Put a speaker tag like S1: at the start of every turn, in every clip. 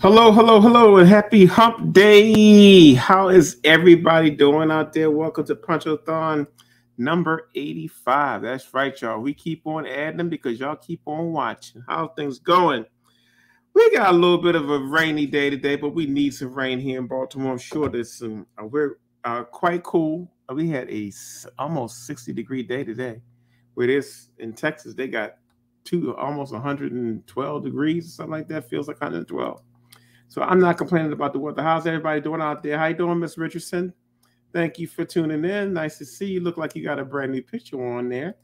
S1: Hello, hello, hello, and happy hump day. How is everybody doing out there? Welcome to Ponchothon number 85. That's right, y'all. We keep on adding them because y'all keep on watching. How things going? We got a little bit of a rainy day today, but we need some rain here in Baltimore. I'm sure there's some, uh, we're uh, quite cool. We had a almost 60 degree day today. Where this in Texas, they got two almost 112 degrees, something like that. Feels like 112. So I'm not complaining about the weather. How's everybody doing out there? How you doing, Miss Richardson? Thank you for tuning in. Nice to see you. Look like you got a brand new picture on there.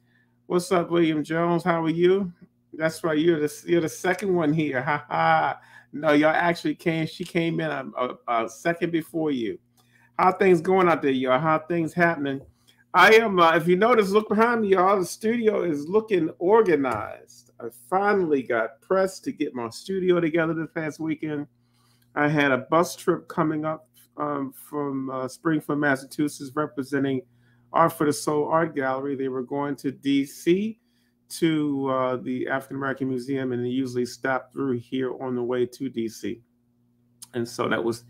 S1: What's up, William Jones? How are you? That's right. You're the you're the second one here. Ha ha. No, y'all actually came. She came in a, a, a, second before you. How things going out there, y'all? How things happening? I am. Uh, if you notice, look behind me, y'all. The studio is looking organized. I finally got pressed to get my studio together this past weekend. I had a bus trip coming up um, from uh, Springfield, Massachusetts, representing Art for the Soul Art Gallery. They were going to DC to uh, the African American Museum, and they usually stop through here on the way to DC. And so that was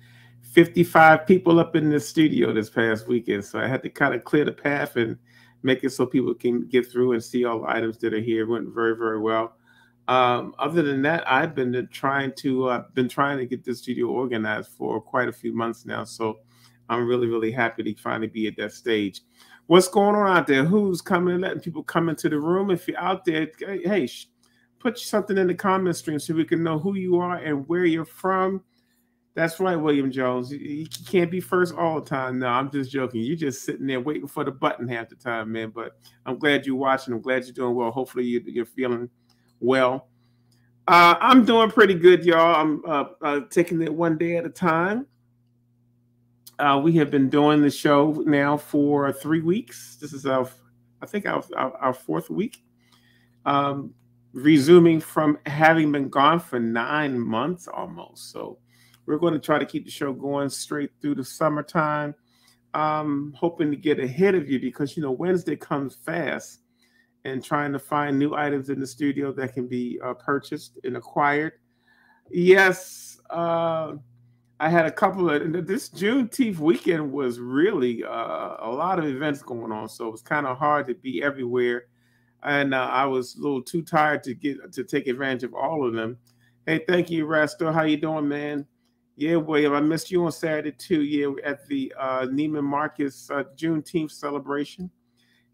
S1: 55 people up in the studio this past weekend. So I had to kind of clear the path and make it so people can get through and see all the items that are here. It went very, very well. Um, other than that, I've been trying to uh, been trying to get this studio organized for quite a few months now. So I'm really, really happy to finally be at that stage. What's going on out there? Who's coming and letting people come into the room? If you're out there, hey, put something in the comment stream so we can know who you are and where you're from. That's right, William Jones. You can't be first all the time. No, I'm just joking. You're just sitting there waiting for the button half the time, man. But I'm glad you're watching. I'm glad you're doing well. Hopefully, you're feeling well. Uh, I'm doing pretty good, y'all. I'm uh, uh, taking it one day at a time. Uh, we have been doing the show now for three weeks. This is our, I think, our, our, our fourth week. Um, resuming from having been gone for nine months almost. So we're going to try to keep the show going straight through the summertime. Um, hoping to get ahead of you because you know Wednesday comes fast and trying to find new items in the studio that can be uh, purchased and acquired. Yes, uh, I had a couple of this Juneteenth weekend was really uh, a lot of events going on, so it was kind of hard to be everywhere, and uh, I was a little too tired to get to take advantage of all of them. Hey, thank you, Rasto. How you doing, man? Yeah, William, I missed you on Saturday too. Yeah, at the uh, Neiman Marcus uh, Juneteenth celebration.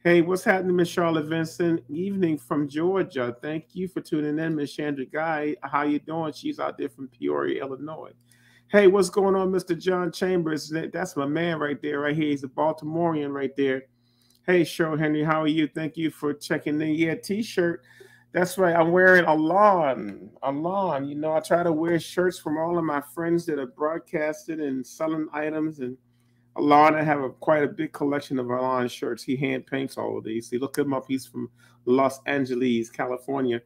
S1: Hey, what's happening, Miss Charlotte Vincent? Evening from Georgia. Thank you for tuning in, Miss Chandra Guy. How you doing? She's out there from Peoria, Illinois. Hey, what's going on, Mr. John Chambers? That's my man right there, right here. He's a Baltimorean right there. Hey, Cheryl Henry, how are you? Thank you for checking in. Yeah, t-shirt. That's right. I'm wearing Alon. A lawn. You know, I try to wear shirts from all of my friends that are broadcasting and selling items and Alon, I have a, quite a big collection of Alon shirts. He hand paints all of these. See, look him up. He's from Los Angeles, California.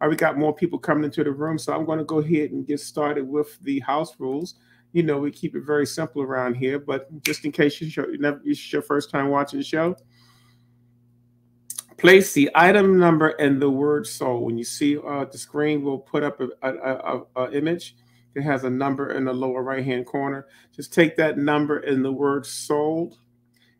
S1: All right, we got more people coming into the room, so I'm going to go ahead and get started with the house rules. You know, we keep it very simple around here, but just in case you show, never, it's your first time watching the show, place the item number and the word sold. When you see uh, the screen, we'll put up a, a, a, a image it has a number in the lower right hand corner. Just take that number and the word sold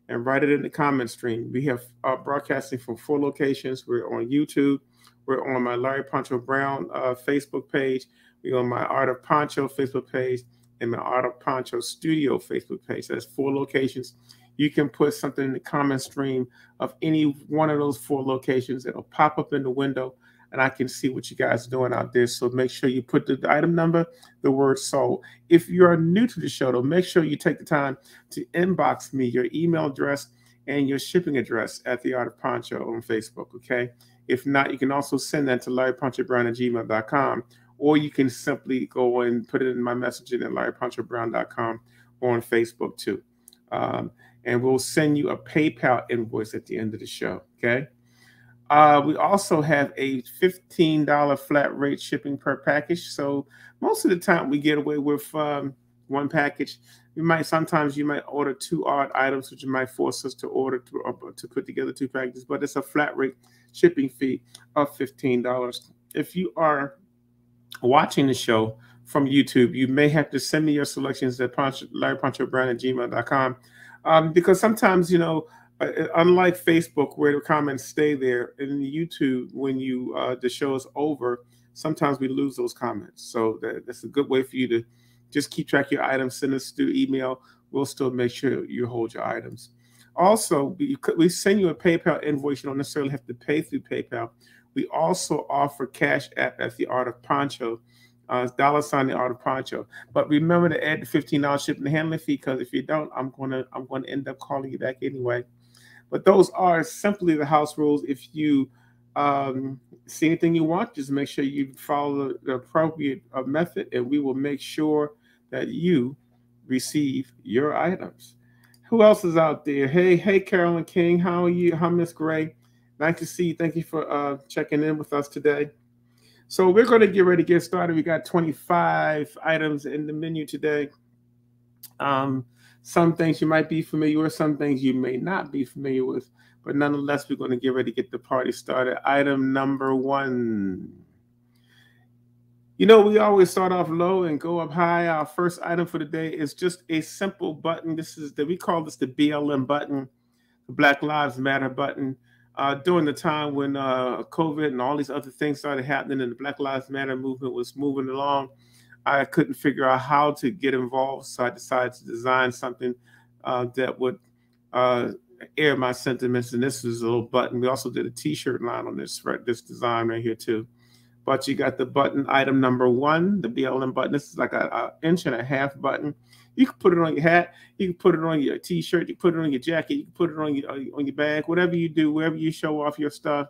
S1: and write it in the comment stream. We have uh, broadcasting from four locations. We're on YouTube. We're on my Larry Poncho Brown uh, Facebook page. We're on my Art of Poncho Facebook page and my Art of Poncho Studio Facebook page. That's four locations. You can put something in the comment stream of any one of those four locations. It'll pop up in the window and I can see what you guys are doing out there. So make sure you put the item number, the word sold. If you are new to the show, though, make sure you take the time to inbox me your email address and your shipping address at the Art of Poncho on Facebook. Okay. If not, you can also send that to larryponchobrown at gmail.com, or you can simply go and put it in my messaging at larryponchobrown.com or on Facebook too. Um, and we'll send you a PayPal invoice at the end of the show. Okay. Uh, we also have a $15 flat rate shipping per package. So most of the time we get away with um, one package. You might sometimes you might order two odd items, which might force us to order to, uh, to put together two packages, but it's a flat rate shipping fee of $15. If you are watching the show from YouTube, you may have to send me your selections at Poncho, at gmail.com. Um, because sometimes, you know, unlike Facebook where the comments stay there, in YouTube, when you uh, the show is over, sometimes we lose those comments. So that, that's a good way for you to just keep track of your items. Send us through email. We'll still make sure you hold your items. Also, we, we send you a PayPal invoice. You don't necessarily have to pay through PayPal. We also offer Cash App at the Art of Poncho uh, dollar sign the art of poncho. But remember to add the fifteen dollars shipping and handling fee because if you don't, I'm gonna I'm gonna end up calling you back anyway. But those are simply the house rules. If you um, see anything you want, just make sure you follow the appropriate uh, method, and we will make sure that you receive your items. Who else is out there? Hey, hey, Carolyn King, how are you? How Miss Gray? Nice to see you. Thank you for uh, checking in with us today. So we're going to get ready to get started. We got 25 items in the menu today. Um, some things you might be familiar with, some things you may not be familiar with, but nonetheless, we're going to get ready to get the party started. Item number one. You know, we always start off low and go up high. Our first item for the day is just a simple button. This is that we call this the BLM button, the Black Lives Matter button uh, during the time when uh, COVID and all these other things started happening and the Black Lives Matter movement was moving along, I couldn't figure out how to get involved. So I decided to design something uh, that would uh, air my sentiments. And this is a little button. We also did a T-shirt line on this right, this design right here too. But you got the button item number one, the BLM button. This is like an inch and a half button. You can put it on your hat. You can put it on your t-shirt. You can put it on your jacket. You can put it on your on your bag. Whatever you do, wherever you show off your stuff.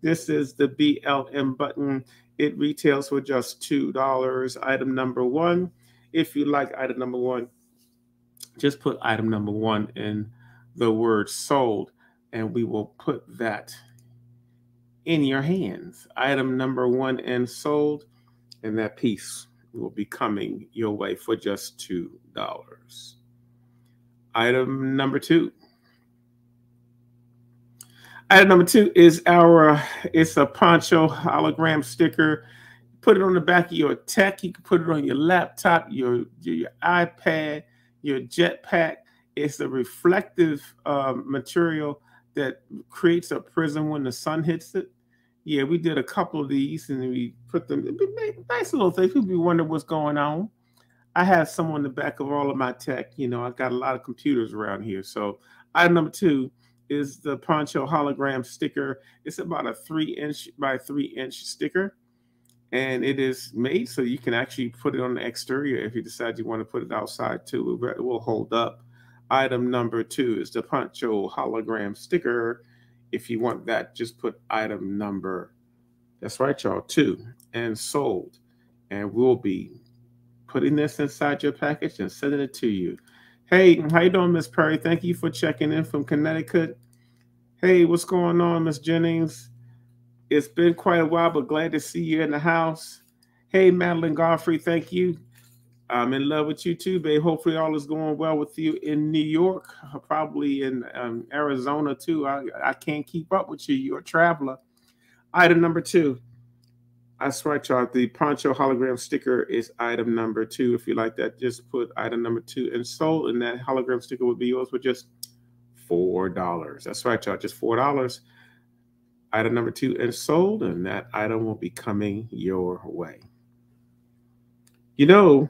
S1: This is the BLM button. It retails for just two dollars. Item number one. If you like item number one, just put item number one in the word sold, and we will put that in your hands. Item number one and sold, and that piece will be coming your way for just $2. Item number two. Item number two is our, it's a poncho hologram sticker. Put it on the back of your tech. You can put it on your laptop, your, your, your iPad, your jetpack. It's a reflective um, material that creates a prism when the sun hits it. Yeah, we did a couple of these and we put them nice little things. People be wondering what's going on. I have some on the back of all of my tech. You know, I've got a lot of computers around here. So item number two is the Poncho hologram sticker. It's about a three inch by three inch sticker. And it is made so you can actually put it on the exterior if you decide you want to put it outside too. It will hold up. Item number two is the Poncho hologram sticker. If you want that, just put item number, that's right, y'all, two, and sold. And we'll be putting this inside your package and sending it to you. Hey, how you doing, Miss Perry? Thank you for checking in from Connecticut. Hey, what's going on, Miss Jennings? It's been quite a while, but glad to see you in the house. Hey, Madeline Godfrey, thank you. I'm in love with you too, babe. Hopefully, all is going well with you in New York, probably in um, Arizona too. I, I can't keep up with you. You're a traveler. Item number two. I swear, y'all, the Poncho hologram sticker is item number two. If you like that, just put item number two and sold, and that hologram sticker would be yours for just four dollars. That's right, y'all, just four dollars. Item number two and sold, and that item will be coming your way. You know,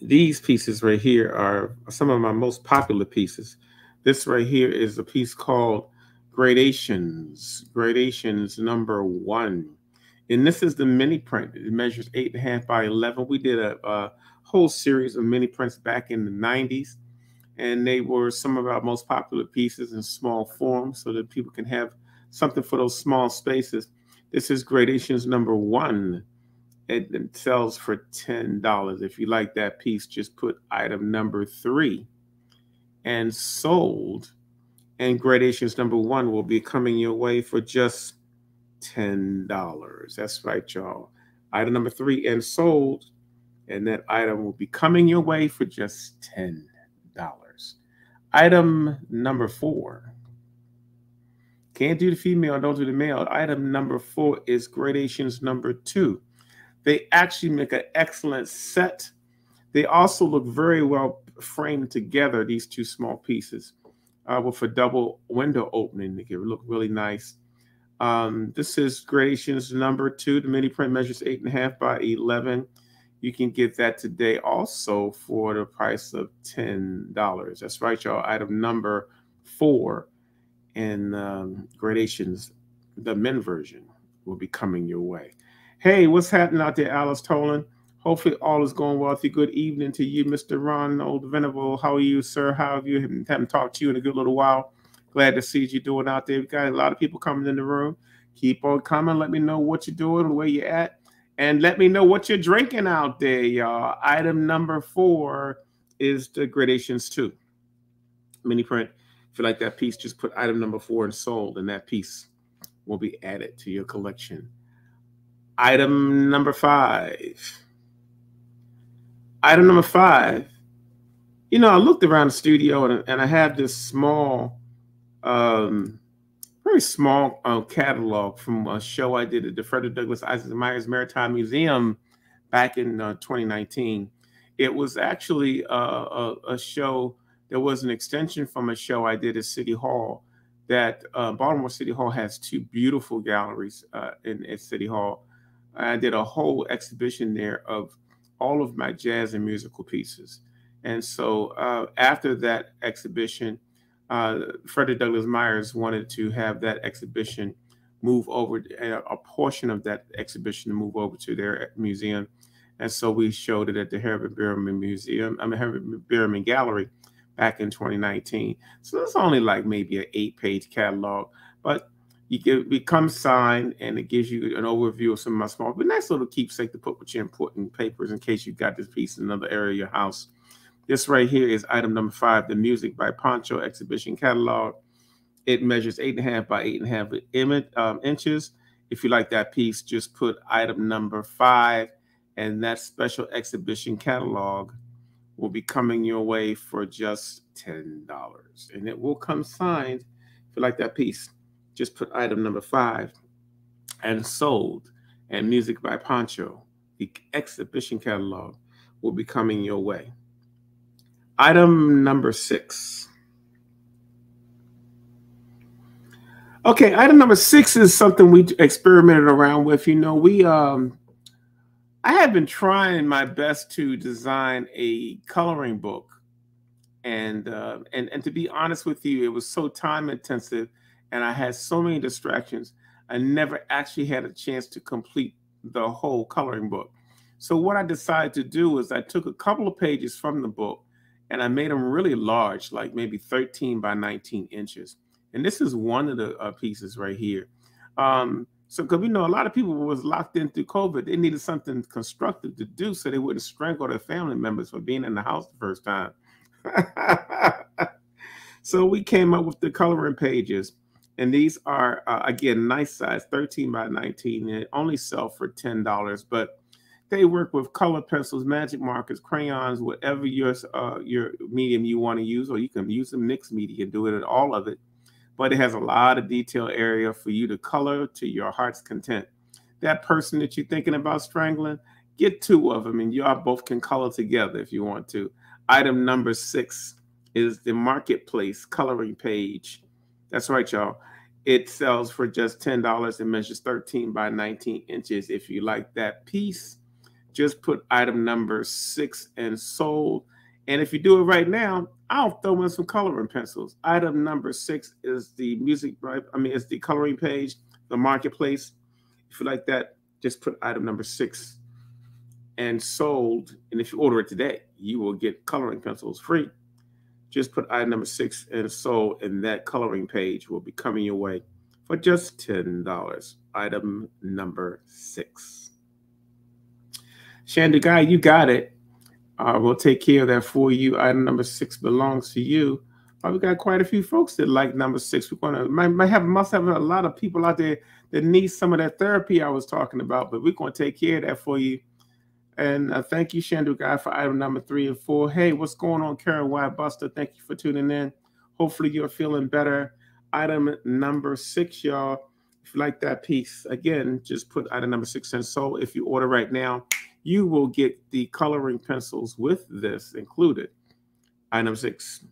S1: these pieces right here are some of my most popular pieces. This right here is a piece called Gradations, Gradations number one. And this is the mini print. It measures eight and a half by 11. We did a, a whole series of mini prints back in the 90s, and they were some of our most popular pieces in small form so that people can have something for those small spaces. This is Gradations number one it sells for $10. If you like that piece, just put item number three and sold. And gradations number one will be coming your way for just $10. That's right, y'all. Item number three and sold. And that item will be coming your way for just $10. Item number four. Can't do the female, don't do the male. Item number four is gradations number two. They actually make an excellent set. They also look very well framed together, these two small pieces, uh, with a double window opening. They can look really nice. Um, this is gradations number two. The mini print measures eight and a half by 11. You can get that today also for the price of $10. That's right, y'all. Item number four in um, gradations, the men version will be coming your way. Hey, what's happening out there, Alice Tolan? Hopefully all is going well with you. Good evening to you, Mr. Ronald Venable. How are you, sir? How have you? Haven't talked to you in a good little while. Glad to see you doing out there. We got a lot of people coming in the room. Keep on coming. Let me know what you're doing, where you're at, and let me know what you're drinking out there, y'all. Item number four is the gradations two. Mini print. If you like that piece, just put item number four and sold, and that piece will be added to your collection. Item number five. Item number five. You know, I looked around the studio and, and I have this small, um, very small uh, catalog from a show I did at the Frederick Douglass Isaac Myers Maritime Museum back in uh, 2019. It was actually a, a, a, show, there was an extension from a show I did at City Hall that uh, Baltimore City Hall has two beautiful galleries uh, in City Hall. I did a whole exhibition there of all of my jazz and musical pieces. And so uh, after that exhibition, uh, Frederick Douglass Myers wanted to have that exhibition move over, a portion of that exhibition to move over to their museum. And so we showed it at the Herbert Bierman Museum, I mean, Herbert Bierman Gallery back in 2019. So it's only like maybe an eight page catalog, but you get become signed and it gives you an overview of some of my small, but nice little keepsake to put with your important papers in case you've got this piece in another area of your house. This right here is item number five, the Music by Poncho exhibition catalog. It measures eight and a half by eight and a half um, inches. If you like that piece, just put item number five, and that special exhibition catalog will be coming your way for just $10. And it will come signed if you like that piece. Just put item number five and sold and music by Poncho, The exhibition catalog will be coming your way. Item number six. Okay, item number six is something we experimented around with. You know, we um I have been trying my best to design a coloring book, and uh, and and to be honest with you, it was so time intensive, and I had so many distractions. I never actually had a chance to complete the whole coloring book. So what I decided to do is I took a couple of pages from the book, and I made them really large, like maybe 13 by 19 inches. And this is one of the uh, pieces right here. Um, so, because we know a lot of people was locked in through COVID, they needed something constructive to do so they wouldn't strangle their family members for being in the house the first time. so we came up with the coloring pages, and these are uh, again nice size, 13 by 19, and only sell for ten dollars. But they work with color pencils, magic markers, crayons, whatever your uh, your medium you want to use, or you can use a mixed media do it all of it but it has a lot of detail area for you to color to your heart's content. That person that you're thinking about strangling, get two of them and y'all both can color together if you want to. Item number six is the marketplace coloring page. That's right, y'all. It sells for just $10 and measures 13 by 19 inches. If you like that piece, just put item number six and sold. And if you do it right now, I'll throw in some coloring pencils. Item number six is the music, right? I mean, it's the coloring page, the marketplace. If you like that, just put item number six and sold. And if you order it today, you will get coloring pencils free. Just put item number six and sold, and that coloring page will be coming your way for just $10. Item number six. Shandy Guy, you got it. Uh, we'll take care of that for you. Item number six belongs to you. Uh, we got quite a few folks that like number six. We're gonna might, might have must have a lot of people out there that need some of that therapy I was talking about, but we're gonna take care of that for you. And uh, thank you, Shandu Guy, for item number three and four. Hey, what's going on, Karen White Buster? Thank you for tuning in. Hopefully, you're feeling better. Item number six, y'all. If you like that piece, again, just put item number six and sold. If you order right now, you will get the coloring pencils with this included. Item six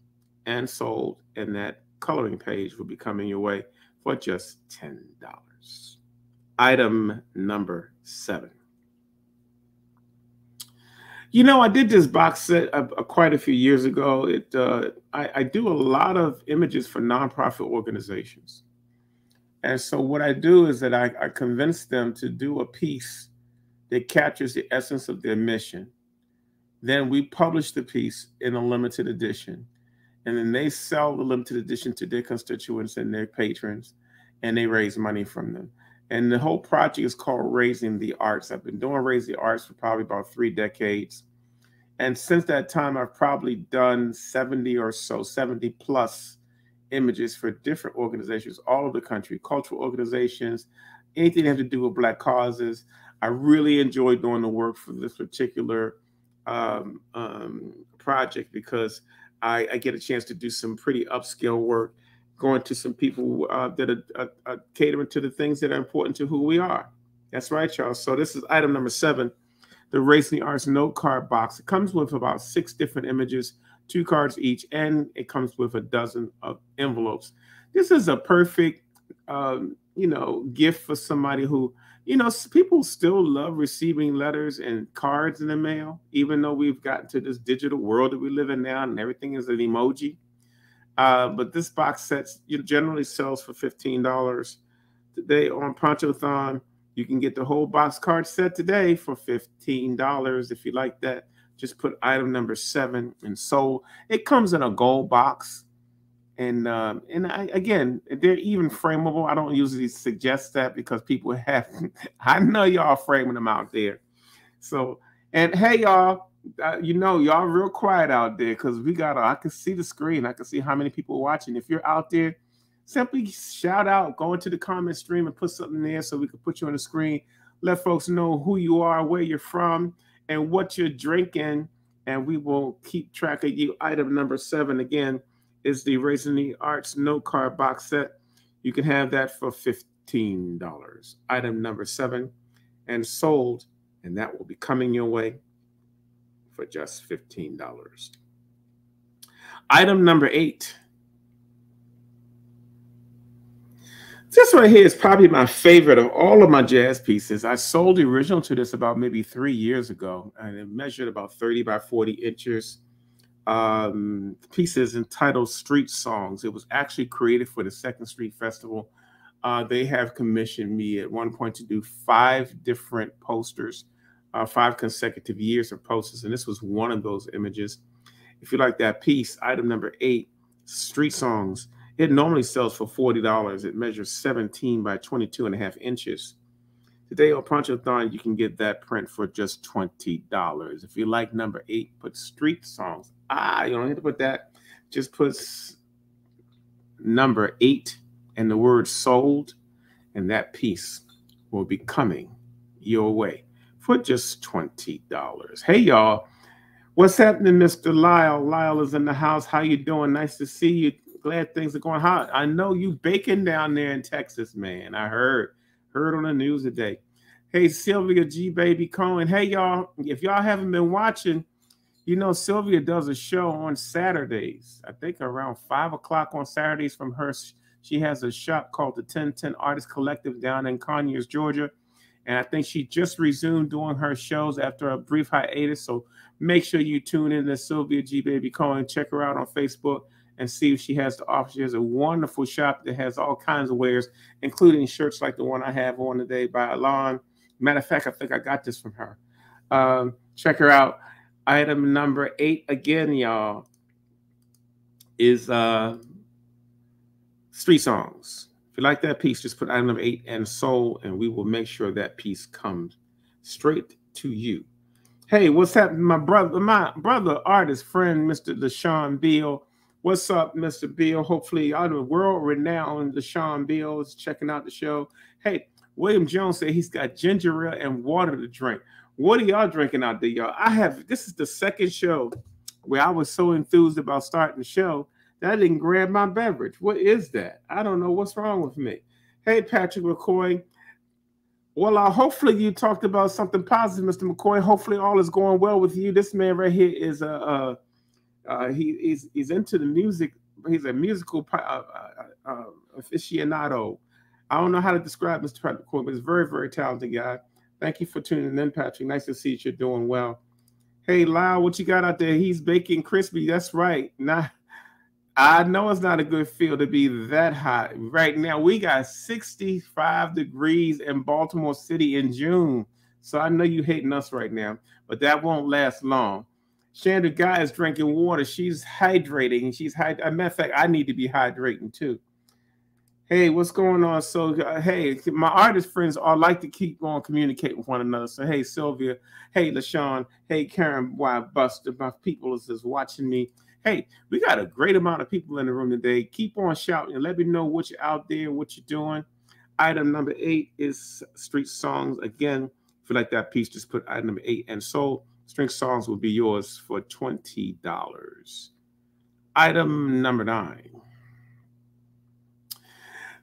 S1: and sold, and that coloring page will be coming your way for just $10. Item number seven. You know, I did this box set uh, uh, quite a few years ago. It uh, I, I, do a lot of images for nonprofit organizations, and so what I do is that I, I convince them to do a piece that captures the essence of their mission. Then we publish the piece in a limited edition, and then they sell the limited edition to their constituents and their patrons, and they raise money from them. And the whole project is called Raising the Arts. I've been doing Raising the Arts for probably about three decades. And since that time, I've probably done 70 or so, 70 plus images for different organizations all over the country, cultural organizations, anything that has to do with Black causes. I really enjoy doing the work for this particular um, um, project because I, I, get a chance to do some pretty upscale work going to some people uh, that are, are, are, catering to the things that are important to who we are. That's right, y'all. So this is item number seven, the Raising the Arts note card box. It comes with about six different images, two cards each, and it comes with a dozen of envelopes. This is a perfect, um, you know, gift for somebody who, you know, people still love receiving letters and cards in the mail, even though we've gotten to this digital world that we live in now and everything is an emoji. Uh, but this box set generally sells for $15. Today on Ponchothon, you can get the whole box card set today for $15. If you like that, just put item number seven and sold. It comes in a gold box. And um, and I, again, they're even frameable. I don't usually suggest that because people have, I know y'all framing them out there. So, and hey, y'all, uh, you know, y'all real quiet out there because we got. I can see the screen. I can see how many people are watching. If you're out there, simply shout out, go into the comment stream and put something there so we can put you on the screen. Let folks know who you are, where you're from, and what you're drinking, and we will keep track of you. Item number seven again is the Raising the Arts note card box set. You can have that for fifteen dollars. Item number seven, and sold, and that will be coming your way for just $15. Item number eight. This right here is probably my favorite of all of my jazz pieces. I sold the original to this about maybe three years ago, and it measured about 30 by 40 inches. Um, the piece is entitled Street Songs. It was actually created for the Second Street Festival. Uh, they have commissioned me at one point to do five different posters uh, five consecutive years of posters, and this was one of those images. If you like that piece, item number eight, Street Songs, it normally sells for $40. It measures 17 by 22 and a half inches. Today on Ponchothon, you can get that print for just $20. If you like number eight, put Street Songs. Ah, you don't need to put that. Just put number eight and the word sold, and that piece will be coming your way for just $20. Hey, y'all. What's happening, Mr. Lyle? Lyle is in the house. How you doing? Nice to see you. Glad things are going hot. I know you baking down there in Texas, man. I heard. Heard on the news today. Hey, Sylvia G. Baby Cohen. Hey, y'all. If y'all haven't been watching, you know, Sylvia does a show on Saturdays. I think around 5 o'clock on Saturdays from her. She has a shop called the 1010 Artist Collective down in Conyers, Georgia. And I think she just resumed doing her shows after a brief hiatus. So make sure you tune in to Sylvia G. Baby Cohen. Check her out on Facebook and see if she has to offer. She has a wonderful shop that has all kinds of wares, including shirts like the one I have on today by Alon. Matter of fact, I think I got this from her. Um, check her out. Item number eight again, y'all, is uh, street songs. If you like that piece, just put item number eight and soul, and we will make sure that piece comes straight to you. Hey, what's happening, my brother, my brother, artist friend, Mr. LaShawn Beal. What's up, Mr. Beal? Hopefully, all the world renowned LaShawn Beal is checking out the show. Hey, William Jones said he's got ginger ale and water to drink. What are y'all drinking out there, y'all? I have this is the second show where I was so enthused about starting the show that I didn't grab my beverage. What is that? I don't know what's wrong with me. Hey, Patrick McCoy. Well, uh, hopefully you talked about something positive, Mr. McCoy. Hopefully all is going well with you. This man right here is a uh, uh, he, he's he's into the music. He's a musical uh, uh, uh, aficionado. I don't know how to describe Mr. Patrick McCoy, but he's a very very talented guy. Thank you for tuning in, Patrick. Nice to see you. You're doing well. Hey, Lyle, what you got out there? He's baking crispy. That's right. Not I know it's not a good feel to be that hot. Right now, we got 65 degrees in Baltimore City in June. So I know you hating us right now, but that won't last long. Shanda Guy is drinking water. She's hydrating. She's hyd- a matter of fact, I need to be hydrating too. Hey, what's going on? So, uh, hey, my artist friends all like to keep on communicating with one another. So, hey, Sylvia. Hey, LaShawn. Hey, Karen. Why, Buster? My people is, just watching me. Hey, we got a great amount of people in the room today. Keep on shouting and let me know what you're out there, what you're doing. Item number eight is Street Songs. Again, if you like that piece, just put item number eight and soul. Street Songs will be yours for $20. Item number nine.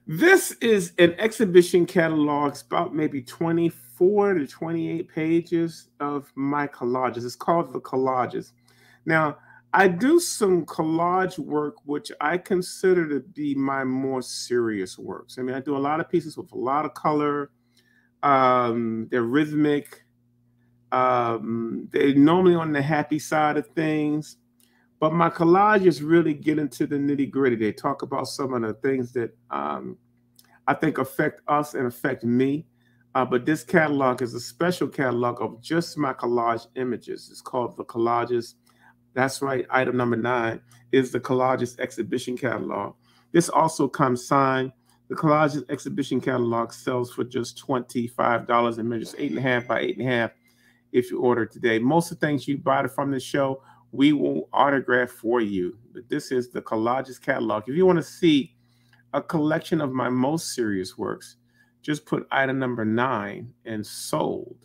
S1: This is an exhibition catalog. It's about maybe 24 to 28 pages of my collages. It's called the collages. Now, I do some collage work, which I consider to be my more serious works. I mean, I do a lot of pieces with a lot of color. Um, they're rhythmic. Um, they're normally on the happy side of things. But my collages really get into the nitty gritty. They talk about some of the things that um, I think affect us and affect me. Uh, but this catalog is a special catalog of just my collage images. It's called the Collages that's right. Item number nine is the Collages exhibition catalog. This also comes signed. The Collages exhibition catalog sells for just $25 and measures eight and a half by eight and a half if you order today. Most of the things you buy from the show, we will autograph for you. But this is the Collages catalog. If you want to see a collection of my most serious works, just put item number nine and sold.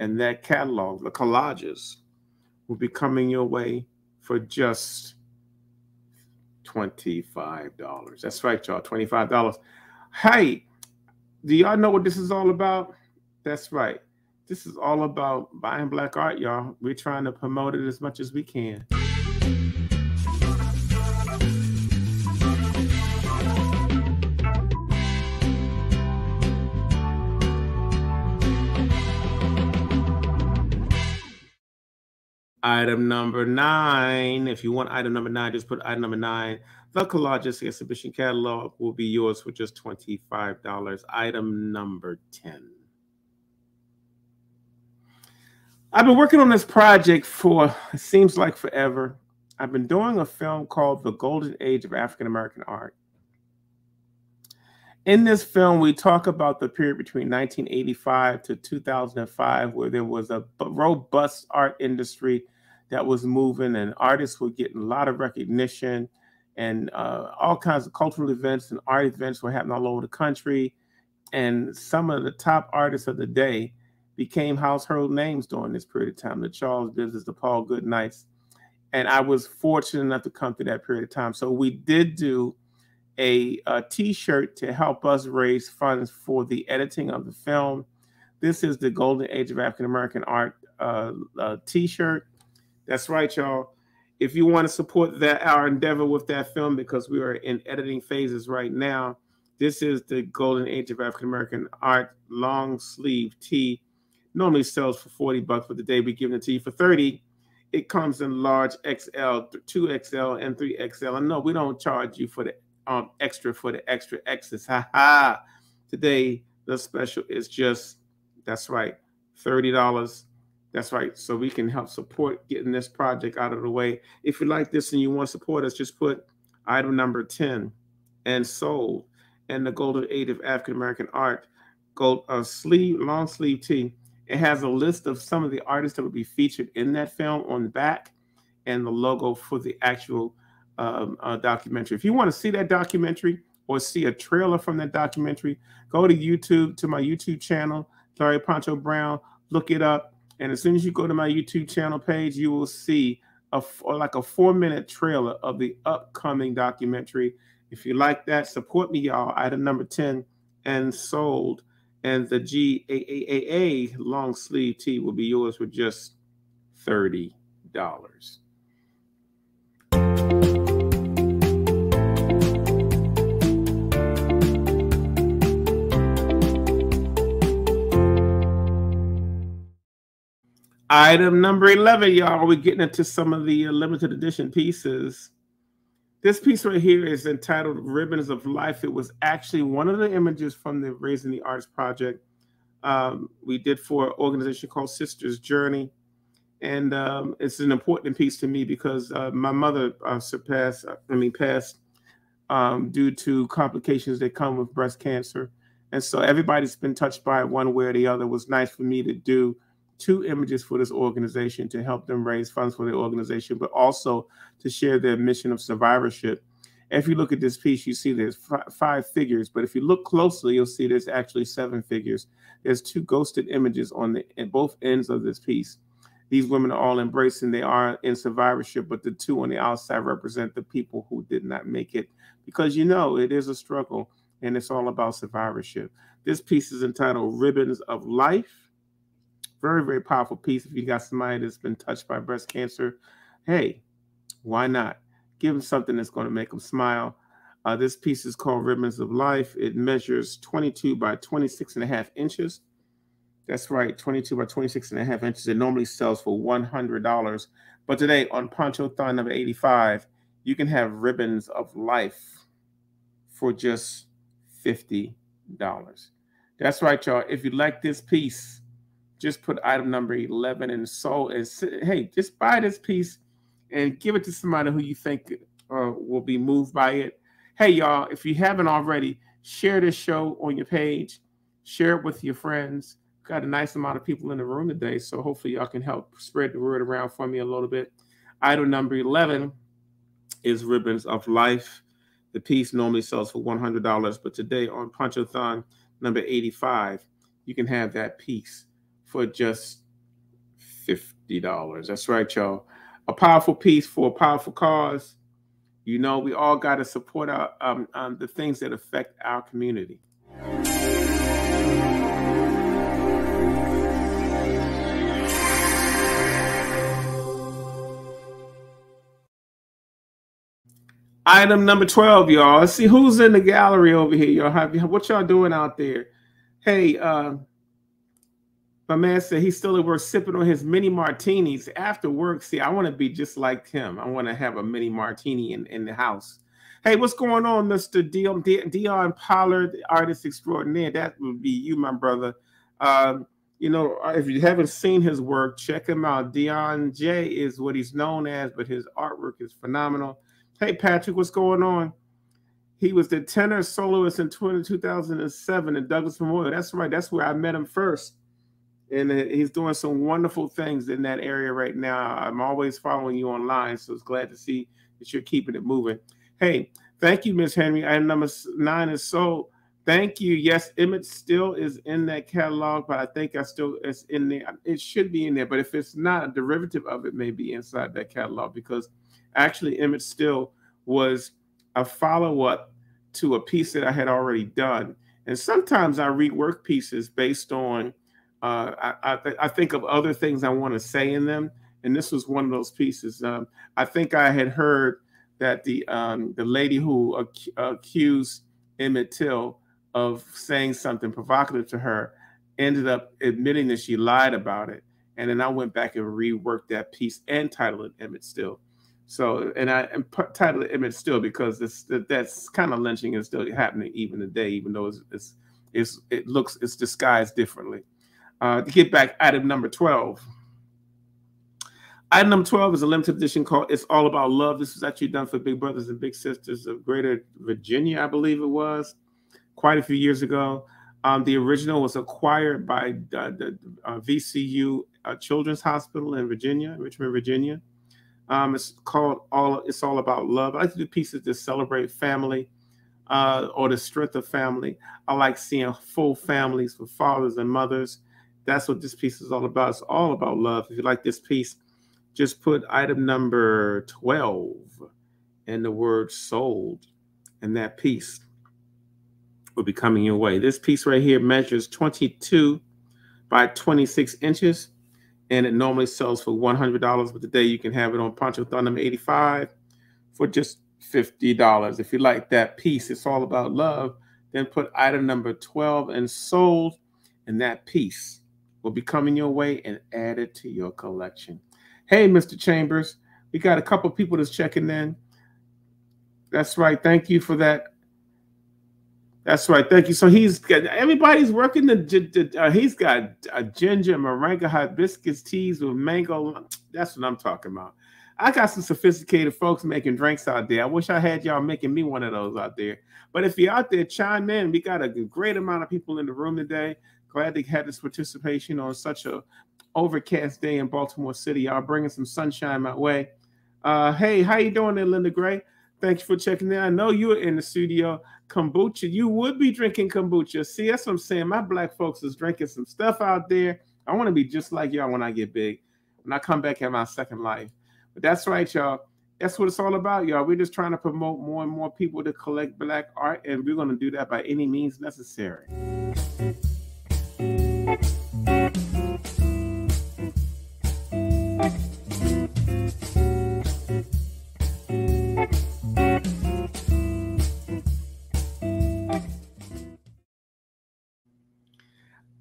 S1: And that catalog, the collages, will be coming your way for just $25. That's right, y'all, $25. Hey, do y'all know what this is all about? That's right. This is all about buying black art, y'all. We're trying to promote it as much as we can. Item number nine. If you want item number nine, just put item number nine. The Collages exhibition catalog will be yours for just $25. Item number 10. I've been working on this project for, it seems like forever. I've been doing a film called The Golden Age of African American Art. In this film, we talk about the period between 1985 to 2005, where there was a robust art industry that was moving, and artists were getting a lot of recognition, and uh, all kinds of cultural events and art events were happening all over the country. And some of the top artists of the day became household names during this period of time. The Charles Bibbs, the Paul Goodnights, and I was fortunate enough to come through that period of time. So we did do a a T-shirt to help us raise funds for the editing of the film. This is the Golden Age of African American Art uh, uh, T-shirt. That's right, y'all. If you want to support that our endeavor with that film, because we are in editing phases right now, this is the Golden Age of African American Art long sleeve tee. Normally sells for 40 bucks, but today we're giving it to you for 30. It comes in large XL, 2XL, and 3XL. And no, we don't charge you for the um, extra for the extra X's. Ha ha. Today, the special is just, that's right, $30 that's right. So we can help support getting this project out of the way. If you like this and you want to support us, just put item number 10 and sold and the golden age of African American art, gold uh, sleeve, long sleeve tee. It has a list of some of the artists that will be featured in that film on the back and the logo for the actual um, uh, documentary. If you want to see that documentary or see a trailer from that documentary, go to YouTube, to my YouTube channel, Larry Poncho Brown, look it up and as soon as you go to my YouTube channel page, you will see a like a four minute trailer of the upcoming documentary. If you like that, support me, y'all. Item number 10 and sold. And the GAAA long sleeve tee will be yours for just $30. Item number 11, y'all. We're getting into some of the limited edition pieces. This piece right here is entitled Ribbons of Life. It was actually one of the images from the Raising the Arts project um, we did for an organization called Sisters Journey. And um, it's an important piece to me because uh, my mother uh, surpassed, I mean, passed um, due to complications that come with breast cancer. And so everybody's been touched by it one way or the other. It was nice for me to do two images for this organization to help them raise funds for the organization, but also to share their mission of survivorship. If you look at this piece, you see there's five figures, but if you look closely, you'll see there's actually seven figures. There's two ghosted images on the at both ends of this piece. These women are all embracing, they are in survivorship, but the two on the outside represent the people who did not make it because you know it is a struggle and it's all about survivorship. This piece is entitled Ribbons of Life very, very powerful piece. If you got somebody that's been touched by breast cancer, hey, why not? Give them something that's going to make them smile. Uh, this piece is called Ribbons of Life. It measures 22 by 26 and a half inches. That's right, 22 by 26 and a half inches. It normally sells for $100. But today on Ponchothon number 85, you can have Ribbons of Life for just $50. That's right, y'all. If you like this piece, just put item number 11 and so and hey just buy this piece and give it to somebody who you think uh, will be moved by it. Hey y'all if you haven't already share this show on your page share it with your friends. Got a nice amount of people in the room today so hopefully y'all can help spread the word around for me a little bit. Item number 11 is ribbons of life. The piece normally sells for $100 but today on Ponchothon number 85 you can have that piece for just $50. That's right, y'all. A powerful piece for a powerful cause. You know, we all got to support our um, um, the things that affect our community. Item number 12, y'all. Let's see who's in the gallery over here, y'all. What y'all doing out there? Hey, uh, my man said he's still at work sipping on his mini martinis after work. See, I want to be just like him. I want to have a mini martini in, in the house. Hey, what's going on, Mr. Dion, Dion Pollard, artist extraordinaire? That would be you, my brother. Um, you know, if you haven't seen his work, check him out. Dion J is what he's known as, but his artwork is phenomenal. Hey, Patrick, what's going on? He was the tenor soloist in 20, 2007 in Douglas Memorial. That's right. That's where I met him first and he's doing some wonderful things in that area right now. I'm always following you online, so it's glad to see that you're keeping it moving. Hey, thank you, Miss Henry. Item number nine is sold. Thank you. Yes, Emmett still is in that catalog, but I think I still it's in there. It should be in there, but if it's not, a derivative of it may be inside that catalog because actually Emmett still was a follow-up to a piece that I had already done. And sometimes I rework pieces based on uh, I, I, I, think of other things I want to say in them, and this was one of those pieces. Um, I think I had heard that the um, the lady who ac- accused Emmett Till of saying something provocative to her ended up admitting that she lied about it, and then I went back and reworked that piece and titled it Emmett Still. So, and I and titled it Emmett Still because this that's kind of lynching is still happening even today, even though it's, it's, it's it looks it's disguised differently. Uh, to get back, item number 12. Item number 12 is a limited edition called It's All About Love. This was actually done for Big Brothers and Big Sisters of Greater Virginia, I believe it was, quite a few years ago. Um, the original was acquired by uh, the uh, VCU uh, Children's Hospital in Virginia, Richmond, Virginia. Um, it's called All It's All About Love. I like to do pieces to celebrate family uh, or the strength of family. I like seeing full families for fathers and mothers that's what this piece is all about. It's all about love. If you like this piece, just put item number 12 and the word sold and that piece will be coming your way. This piece right here measures 22 by 26 inches, and it normally sells for $100, but today you can have it on Ponchothon 85 for just $50. If you like that piece, it's all about love, then put item number 12 and sold, and that piece will be coming your way and add it to your collection. Hey, Mr. Chambers, we got a couple people that's checking in. That's right. Thank you for that. That's right. Thank you. So he's got everybody's working the. Uh, he's got a ginger moringa hibiscus teas with mango. That's what I'm talking about. I got some sophisticated folks making drinks out there. I wish I had y'all making me one of those out there. But if you're out there, chime in. We got a great amount of people in the room today. Glad to have this participation on such a overcast day in Baltimore City. Y'all bringing some sunshine my way. Uh, hey, how you doing there, Linda Gray? Thanks for checking in. I know you were in the studio. Kombucha, you would be drinking kombucha. See, that's what I'm saying. My black folks is drinking some stuff out there. I want to be just like y'all when I get big, when I come back in my second life. But that's right, y'all. That's what it's all about, y'all. We're just trying to promote more and more people to collect black art, and we're going to do that by any means necessary.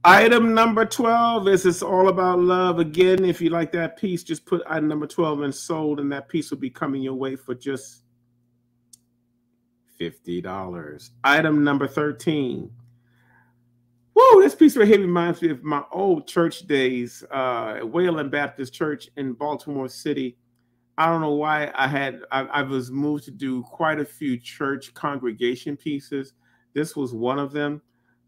S1: Item number 12 is It's All About Love. Again, if you like that piece, just put item number 12 in sold, and that piece will be coming your way for just $50. Item number 13. Whoa, this piece right here reminds me of my old church days uh, at Wayland Baptist Church in Baltimore City. I don't know why I had, I, I was moved to do quite a few church congregation pieces. This was one of them.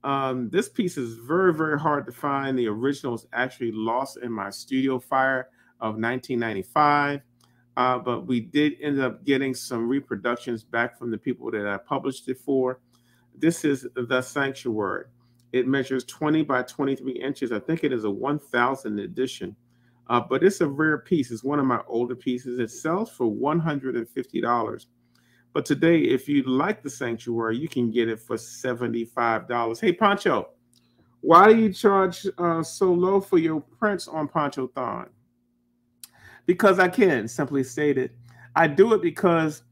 S1: Um, this piece is very, very hard to find. The original is actually lost in my studio fire of 1995. Uh, but we did end up getting some reproductions back from the people that I published it for. This is The Sanctuary. It measures 20 by 23 inches. I think it is a 1000 edition. Uh, but it's a rare piece. It's one of my older pieces. It sells for $150. But today, if you like the sanctuary, you can get it for $75. Hey, Poncho, why do you charge uh, so low for your prints on Ponchothon? Because I can, simply stated. I do it because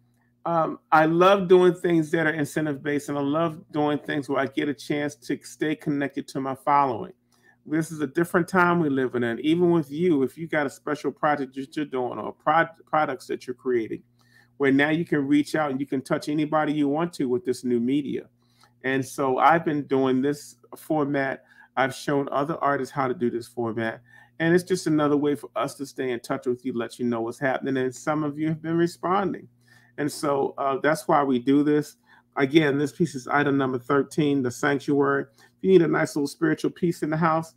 S1: um, I love doing things that are incentive based, and I love doing things where I get a chance to stay connected to my following. This is a different time we live in, even with you, if you got a special project that you're doing or pro- products that you're creating, where now you can reach out and you can touch anybody you want to with this new media. And so I've been doing this format. I've shown other artists how to do this format. And it's just another way for us to stay in touch with you, let you know what's happening. And some of you have been responding. And so uh, that's why we do this. Again, this piece is item number 13, the sanctuary. If you need a nice little spiritual piece in the house,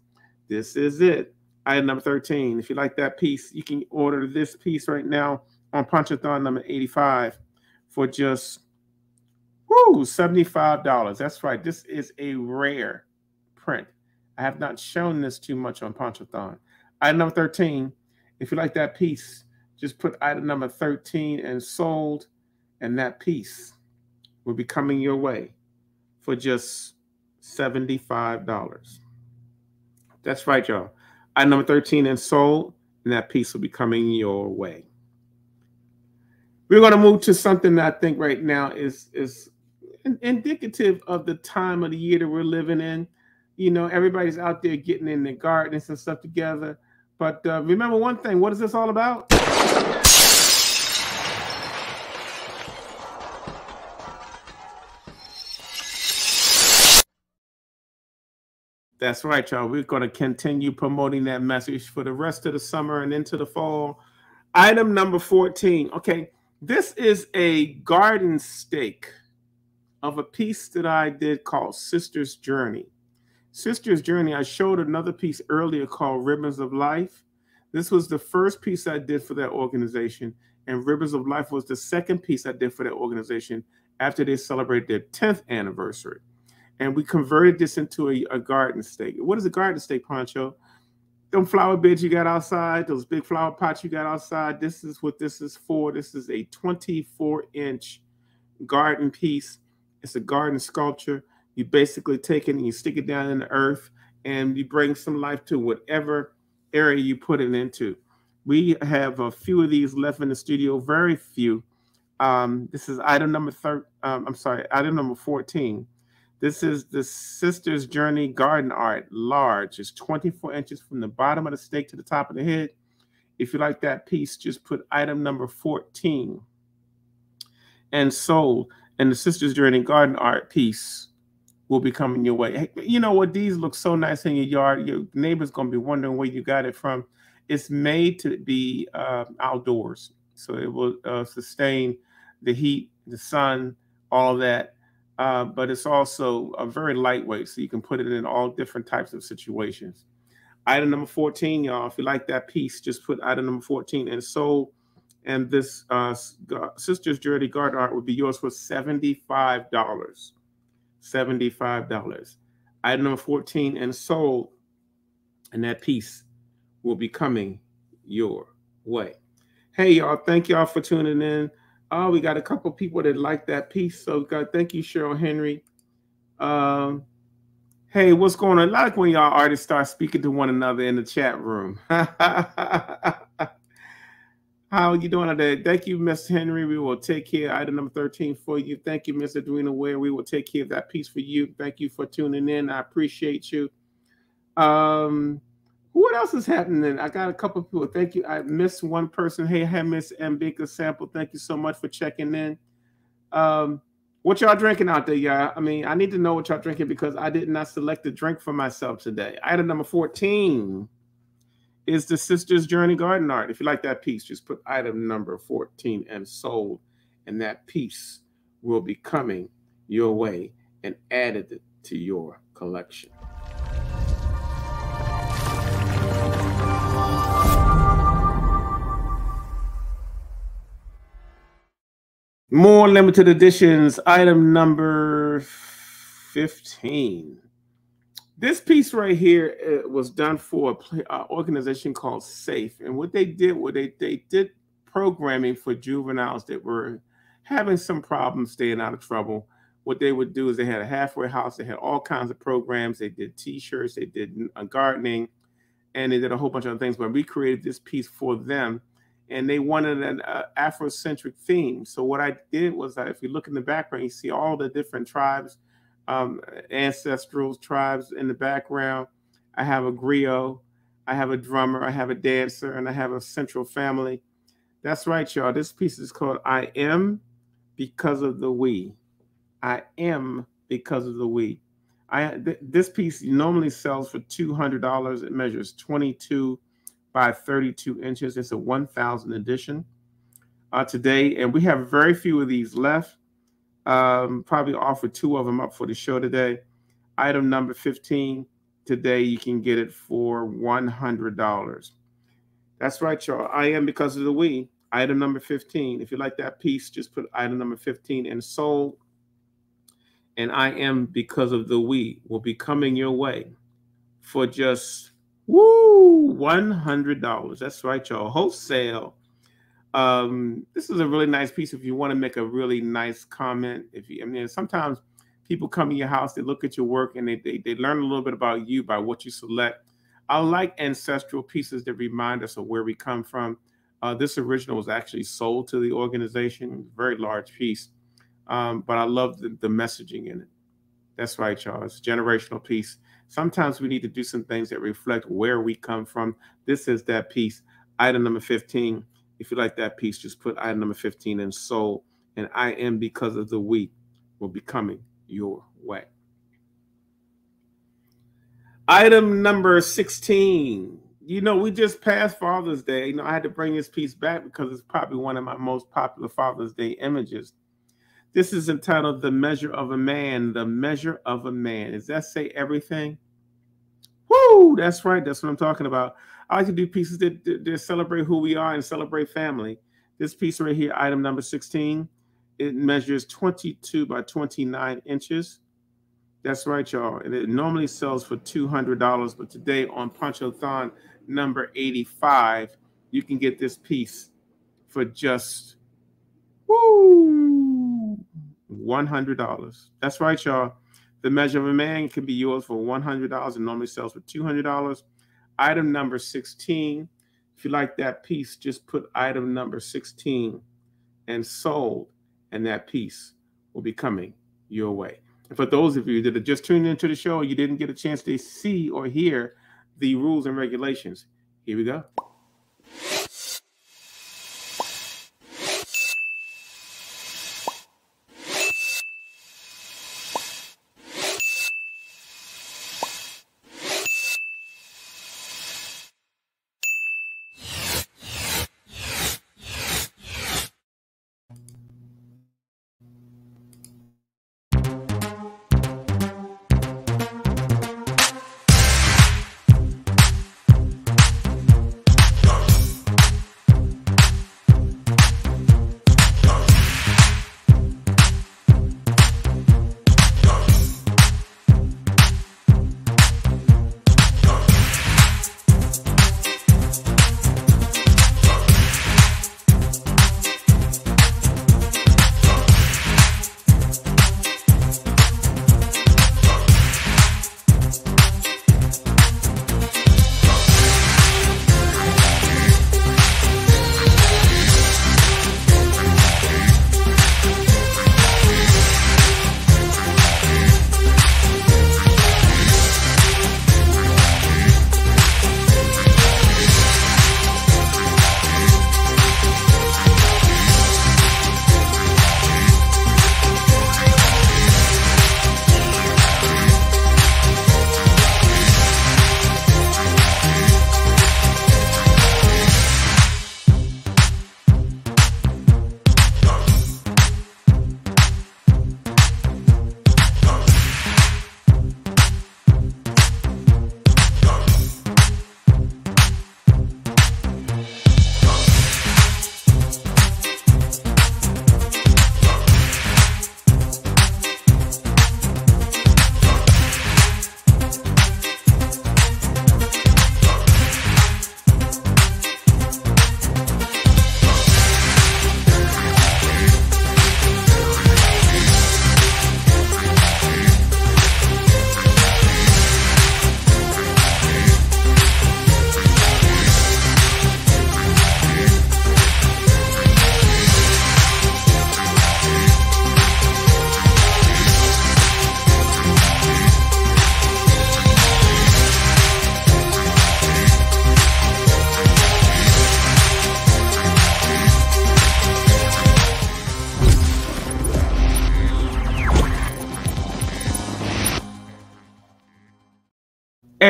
S1: this is it. Item number 13. If you like that piece, you can order this piece right now on Ponchothon number 85 for just whoo, $75. That's right. This is a rare print. I have not shown this too much on Ponchothon. Item number 13, if you like that piece, just put item number 13 and sold, and that piece will be coming your way for just $75. That's right, y'all. Item number 13 and sold, and that piece will be coming your way. We're going to move to something that I think right now is is indicative of the time of the year that we're living in. You know, everybody's out there getting in their gardens and stuff together. But uh, remember one thing: what is this all about? That's right, y'all. We're going to continue promoting that message for the rest of the summer and into the fall. Item number 14. Okay, this is a garden stake of a piece that I did called Sister's Journey. Sister's Journey, I showed another piece earlier called Ribbons of Life. This was the first piece I did for that organization, and Ribbons of Life was the second piece I did for that organization after they celebrated their 10th anniversary. And we converted this into a, a garden stake. What is a garden stake, Poncho? them flower beds you got outside, those big flower pots you got outside, this is what this is for. This is a 24 inch garden piece. It's a garden sculpture. You basically take it and you stick it down in the earth and you bring some life to whatever area you put it into. We have a few of these left in the studio, very few. Um, this is item number thir- um, I'm sorry, item number 14. This is the Sister's Journey Garden Art, large. It's 24 inches from the bottom of the stake to the top of the head. If you like that piece, just put item number 14 and sold. And the Sister's Journey Garden Art piece will be coming your way. Hey, you know what? These look so nice in your yard. Your neighbor's going to be wondering where you got it from. It's made to be uh, outdoors, so it will uh, sustain the heat, the sun, all that. Uh, but it's also a very lightweight, so you can put it in all different types of situations. Item number 14, y'all, if you like that piece, just put item number 14 and sold. And this uh, Sister's Journey guard Art would be yours for $75. $75. Item number 14 and sold. And that piece will be coming your way. Hey, y'all, thank y'all for tuning in. Oh, we got a couple people that like that piece. So, God, thank you, Cheryl Henry. Um, Hey, what's going on? I like when y'all artists start speaking to one another in the chat room. How are you doing today? Thank you, Miss Henry. We will take care item number 13 for you. Thank you, Mr. Edwina Ware. We will take care of that piece for you. Thank you for tuning in. I appreciate you. Um, what else is happening? I got a couple people. Thank you. I missed one person. Hey, hey, Miss Ambika Sample. Thank you so much for checking in. Um, what y'all drinking out there, y'all? I mean, I need to know what y'all drinking because I did not select a drink for myself today. Item number 14 is the Sisters Journey Garden Art. If you like that piece, just put item number 14 and sold, and that piece will be coming your way and added to your collection. More limited editions, item number 15. This piece right here was done for an uh, organization called SAFE. And what they did was they, they did programming for juveniles that were having some problems staying out of trouble. What they would do is they had a halfway house, they had all kinds of programs. They did t shirts, they did uh, gardening, and they did a whole bunch of other things. But we created this piece for them and they wanted an uh, Afrocentric theme. So what I did was that if you look in the background, you see all the different tribes, um, ancestral tribes in the background. I have a griot, I have a drummer, I have a dancer, and I have a central family. That's right, y'all. This piece is called I Am Because of the We. I Am Because of the We. I th- this piece normally sells for $200. It measures 22 by 32 inches. It's a 1000 edition uh, today, and we have very few of these left. Um, probably offer two of them up for the show today. Item number 15 today, you can get it for $100. That's right, y'all. I am because of the we. Item number 15. If you like that piece, just put item number 15 and sold. And I am because of the we will be coming your way for just Woo, $100. That's right, y'all. Wholesale. Um, this is a really nice piece if you want to make a really nice comment. If you, I mean, sometimes people come in your house, they look at your work, and they, they, they learn a little bit about you by what you select. I like ancestral pieces that remind us of where we come from. Uh, this original was actually sold to the organization, very large piece, um, but I love the, the messaging in it. That's right, y'all. It's a generational piece. Sometimes we need to do some things that reflect where we come from. This is that piece. Item number 15. If you like that piece, just put item number 15 in soul. And I am because of the week will be coming your way. Item number 16. You know, we just passed Father's Day. You know, I had to bring this piece back because it's probably one of my most popular Father's Day images. This is entitled The Measure of a Man. The Measure of a Man. Does that say everything? Woo! That's right. That's what I'm talking about. I like to do pieces that, that, that celebrate who we are and celebrate family. This piece right here, item number 16, it measures 22 by 29 inches. That's right, y'all. And it normally sells for $200, but today on Ponchothon number 85, you can get this piece for just woo $100. That's right, y'all. The Measure of a Man can be yours for $100 and normally sells for $200. Item number 16. If you like that piece, just put item number 16 and sold, and that piece will be coming your way. And for those of you that are just tuning into the show, you didn't get a chance to see or hear the rules and regulations. Here we go.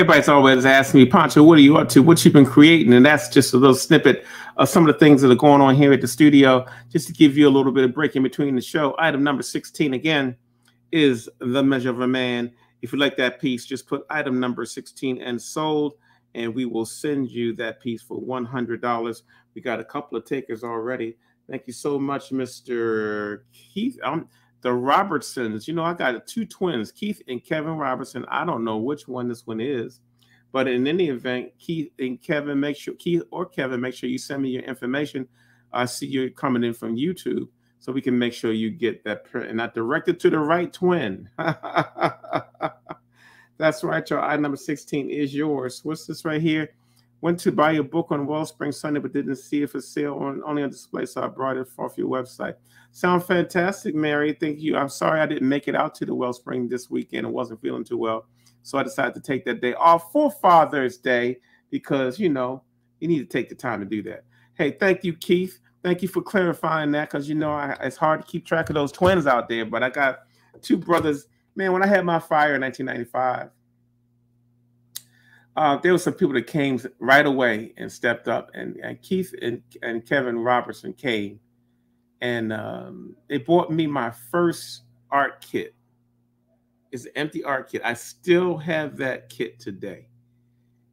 S1: Everybody's always asking me, Poncho, what are you up to? What you've been creating? And that's just a little snippet of some of the things that are going on here at the studio, just to give you a little bit of break in between the show. Item number 16 again is the measure of a man. If you like that piece, just put item number 16 and sold, and we will send you that piece for $100. We got a couple of takers already. Thank you so much, Mr. Keith. Um, the Robertsons. You know, I got two twins, Keith and Kevin Robertson. I don't know which one this one is, but in any event, Keith and Kevin, make sure Keith or Kevin, make sure you send me your information. I see you coming in from YouTube, so we can make sure you get that print and I direct it to the right twin. That's right, y'all. Item number 16 is yours. What's this right here? Went to buy your book on Wellspring Sunday, but didn't see it for sale on only on display, so I brought it off your website. Sound fantastic, Mary. Thank you. I'm sorry I didn't make it out to the Wellspring this weekend. I wasn't feeling too well, so I decided to take that day off for Father's Day because you know you need to take the time to do that. Hey, thank you, Keith. Thank you for clarifying that because you know I, it's hard to keep track of those twins out there. But I got two brothers. Man, when I had my fire in 1995 uh, there were some people that came right away and stepped up, and, and Keith and, and Kevin Robertson came, and um, they bought me my first art kit. It's an empty art kit. I still have that kit today.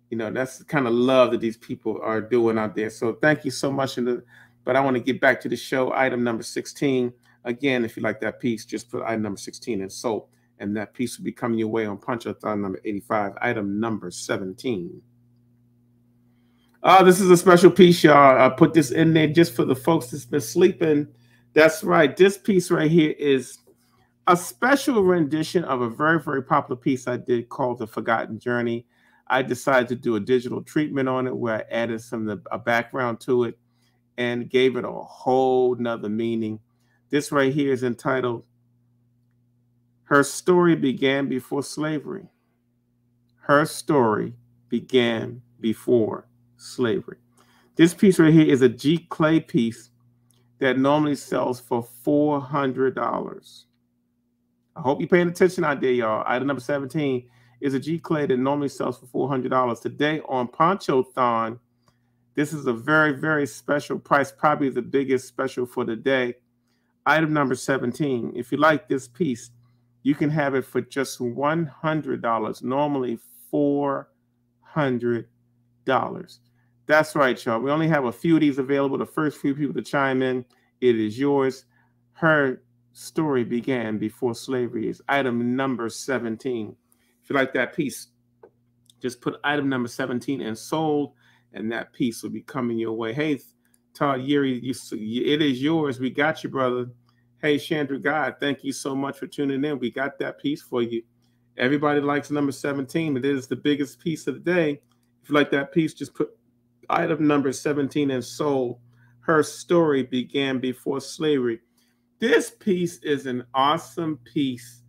S1: You know, that's the kind of love that these people are doing out there. So thank you so much. The, but I want to get back to the show. Item number 16. Again, if you like that piece, just put item number 16 and sold and that piece will be coming your way on Ponchothon number 85, item number 17. Uh, this is a special piece, y'all. I put this in there just for the folks that's been sleeping. That's right. This piece right here is a special rendition of a very, very popular piece I did called The Forgotten Journey. I decided to do a digital treatment on it where I added some of the, a background to it and gave it a whole nother meaning. This right here is entitled Her Story Began Before Slavery. Her story began before slavery. This piece right here is a G clay piece that normally sells for $400. I hope you're paying attention out there, y'all. Item number 17 is a giclée that normally sells for $400. Today on Ponchothon, this is a very, very special price, probably the biggest special for the day. Item number 17. If you like this piece, you can have it for just $100, normally $400. That's right, y'all. We only have a few of these available. The first few people to chime in, it is yours. Her story began before slavery is item number 17. If you like that piece, just put item number 17 and sold, and that piece will be coming your way. Hey, Todd Yuri, you, it is yours. We got you, brother. Hey, Chandra God, thank you so much for tuning in. We got that piece for you. Everybody likes number 17. It is the biggest piece of the day. If you like that piece, just put item number 17 and sold. Her story began before slavery. This piece is an awesome piece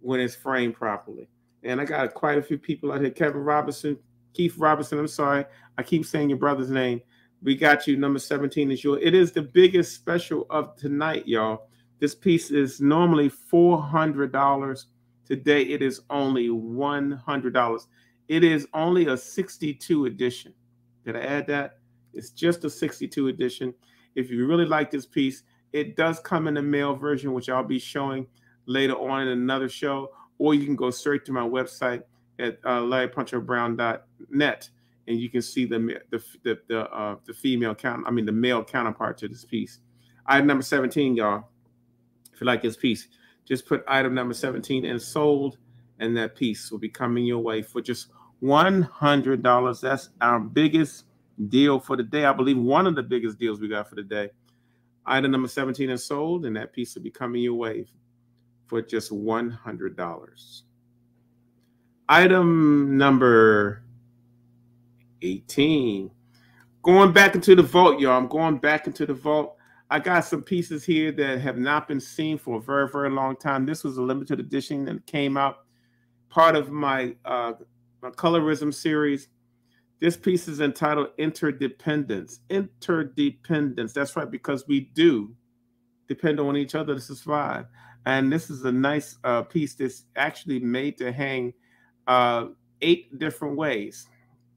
S1: when it's framed properly. And I got quite a few people out here. Kevin Robinson, Keith Robinson. I'm sorry. I keep saying your brother's name. We got you. Number 17 is yours. It is the biggest special of tonight, y'all. This piece is normally $400. Today it is only $100. It is only a 62 edition. Did I add that? It's just a 62 edition. If you really like this piece, it does come in a male version, which I'll be showing later on in another show, or you can go straight to my website at uh, larryponchobrown.net and you can see the the the the, uh, the female count. I mean the male counterpart to this piece. Item number 17, y'all. You like this piece, just put item number 17 and sold, and that piece will be coming your way for just $100. That's our biggest deal for the day. I believe one of the biggest deals we got for the day. Item number 17 is sold, and that piece will be coming your way for just $100. Item number 18. Going back into the vault, y'all. I'm going back into the vault. I got some pieces here that have not been seen for a very, very long time. This was a limited edition that came out, part of my uh, my colorism series. This piece is entitled Interdependence. Interdependence. That's right, because we do depend on each other to survive. And this is a nice uh, piece that's actually made to hang uh, eight different ways.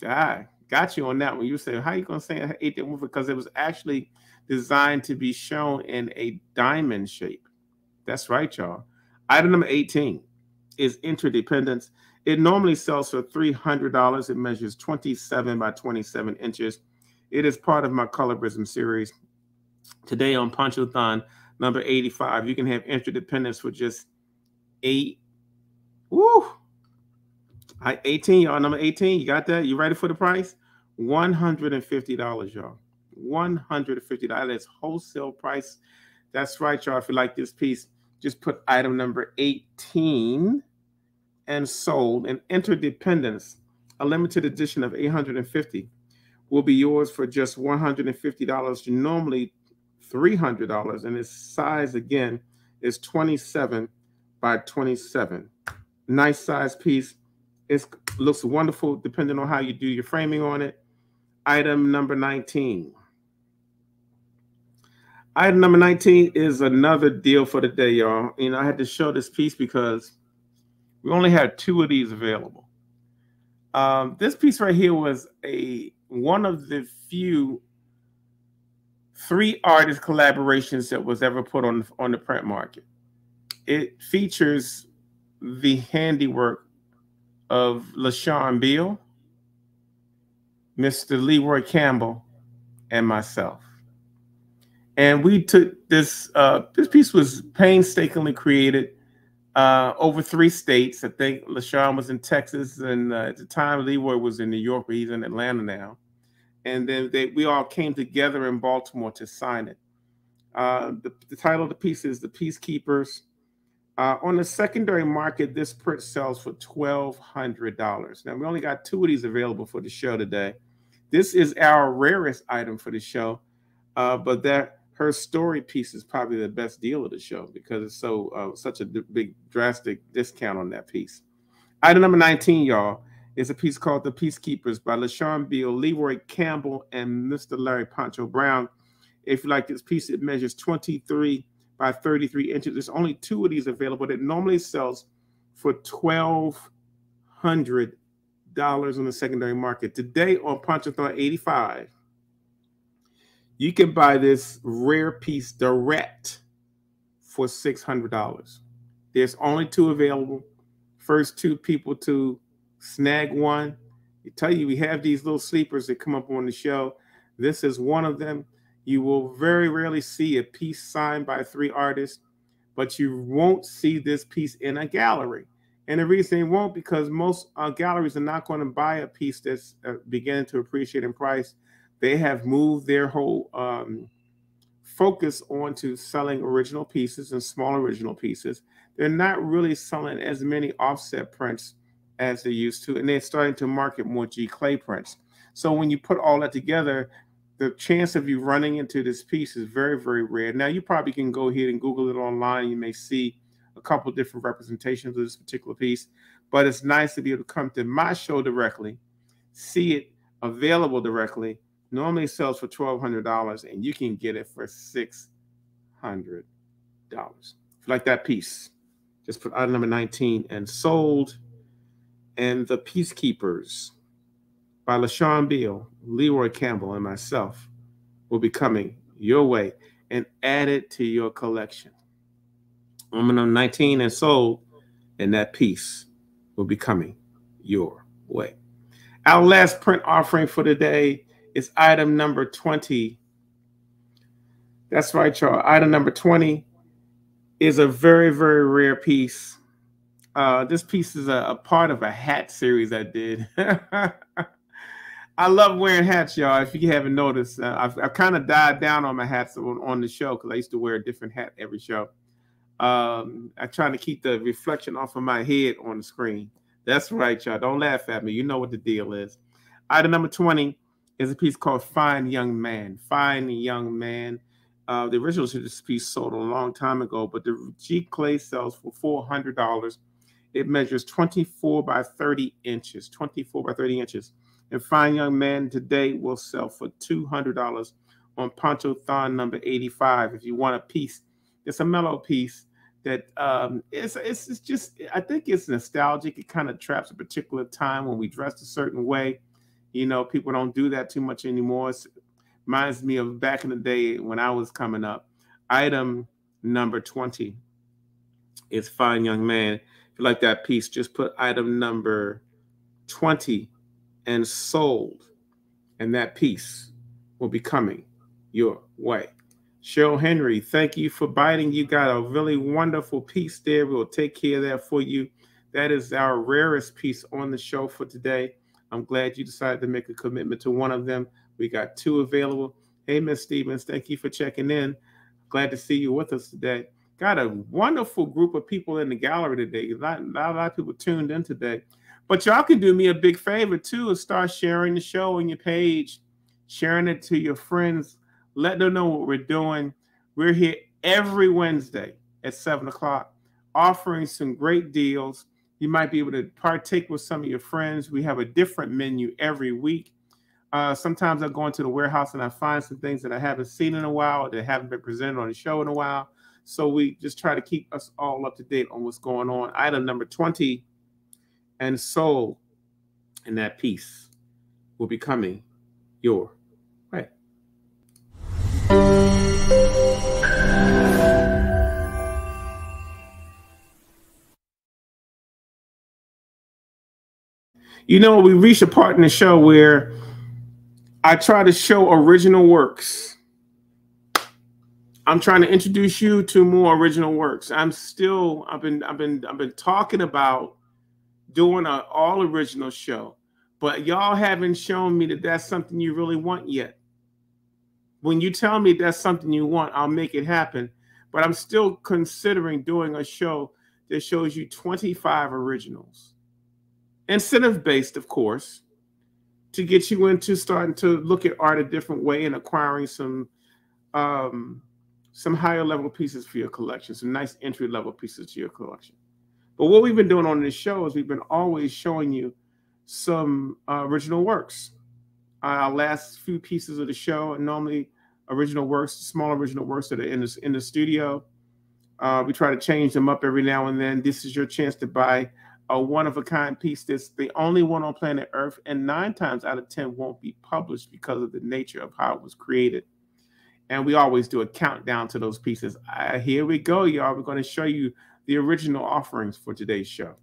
S1: I got you on that one. You say, how you going to say eight different? Because it was actually designed to be shown in a diamond shape. That's right, y'all. Item number 18 is interdependence. It normally sells for $300. It measures 27 by 27 inches. It is part of my colorism series. Today on Ponchothon number 85, you can have interdependence for just eight. Woo! I, 18, y'all. Number 18, you got that? You ready for the price? $150, y'all. $150. That's wholesale price. That's right, y'all. If you like this piece, just put item number 18 and sold an interdependence, a limited edition of 850 will be yours for just $150. Normally $300 and its size again is 27 by 27. Nice size piece. It looks wonderful depending on how you do your framing on it. Item number 19. Item number 19 is another deal for the day, y'all. You know, I had to show this piece because we only had two of these available. Um, this piece right here was a one of the few three artist collaborations that was ever put on on the print market. It features the handiwork of LaShawn Beal, Mr. Leroy Campbell, and myself. And we took this. Uh, this piece was painstakingly created uh, over three states. I think LaShawn was in Texas, and uh, at the time Leroy was in New York, but he's in Atlanta now. And then they, we all came together in Baltimore to sign it. Uh, the, the, title of the piece is "The Peacekeepers." Uh, on the secondary market, this print sells for $1,200. Now, we only got two of these available for the show today. This is our rarest item for the show, uh, but that her story piece is probably the best deal of the show because it's so uh, such a big drastic discount on that piece. Item number 19, y'all, is a piece called The Peacekeepers by LaShawn Beal, Leroy Campbell, and Mr. Larry Poncho Brown. If you like this piece, it measures 23 by 33 inches. There's only two of these available. It normally sells for $1,200 on the secondary market. Today on Ponchothon 85, you can buy this rare piece direct for $600. There's only two available. First two people to snag one. I tell you, we have these little sleepers that come up on the show. This is one of them. You will very rarely see a piece signed by three artists, but you won't see this piece in a gallery. And the reason they won't, because most uh, galleries are not going to buy a piece that's uh, beginning to appreciate in price. They have moved their whole um, focus onto selling original pieces and small original pieces. They're not really selling as many offset prints as they used to, and they're starting to market more giclée prints. So when you put all that together, the chance of you running into this piece is very, very rare. Now, you probably can go ahead and Google it online. You may see a couple different representations of this particular piece, but it's nice to be able to come to my show directly, see it available directly. Normally sells for $1,200 and you can get it for $600. If you like that piece, just put item number 19 and sold. And the Peacekeepers by LaShawn Beal, Leroy Campbell, and myself will be coming your way and added to your collection. Woman number 19 and sold, and that piece will be coming your way. Our last print offering for today is item number 20. That's right, y'all. Item number 20 is a very, very rare piece. Uh, this piece is a, a part of a hat series I did. I love wearing hats, y'all. If you haven't noticed, uh, I've, I've kind of died down on my hats on, on the show because I used to wear a different hat every show. Um, I try to keep the reflection off of my head on the screen. That's right, y'all. Don't laugh at me. You know what the deal is. Item number 20 is a piece called Fine Young Man. Fine Young Man. Uh, the original to this piece sold a long time ago, but the giclée sells for $400. It measures 24 by 30 inches. 24 by 30 inches. And Fine Young Man today will sell for $200 on Ponchothon number 85. If you want a piece, it's a mellow piece that um, it's, it's, it's just, I think it's nostalgic. It kind of traps a particular time when we dressed a certain way. You know, people don't do that too much anymore. It reminds me of back in the day when I was coming up. Item number 20 is Fine Young Man. If you like that piece, just put item number 20 and sold, and that piece will be coming your way. Cheryl Henry, thank you for biting. You got a really wonderful piece there. We'll take care of that for you. That is our rarest piece on the show for today. I'm glad you decided to make a commitment to one of them. We got two available. Hey, Miss Stevens, thank you for checking in. Glad to see you with us today. Got a wonderful group of people in the gallery today. A lot, a lot of people tuned in today. But y'all can do me a big favor too and start sharing the show on your page, sharing it to your friends. Let them know what we're doing. We're here every Wednesday at seven o'clock, offering some great deals. You might be able to partake with some of your friends. We have a different menu every week. Uh, sometimes I go into the warehouse and I find some things that I haven't seen in a while that haven't been presented on the show in a while. So we just try to keep us all up to date on what's going on. Item number 20 and soul in that piece will be coming your way. You know, we reached a part in the show where I try to show original works. I'm trying to introduce you to more original works. I'm still I've been I've been I've been talking about doing an all original show, but y'all haven't shown me that that's something you really want yet. When you tell me that's something you want, I'll make it happen. But I'm still considering doing a show that shows you 25 originals. Incentive based, of course, to get you into starting to look at art a different way and acquiring some um, some higher level pieces for your collection, some nice entry level pieces to your collection. But what we've been doing on this show is we've been always showing you some uh, original works. Uh, our last few pieces of the show normally original works, small original works that are in the, in the studio. Uh, we try to change them up every now and then. This is your chance to buy a one of a kind piece that's the only one on planet Earth, and nine times out of 10 won't be published because of the nature of how it was created. And we always do a countdown to those pieces. Uh, here we go, y'all. We're going to show you the original offerings for today's show.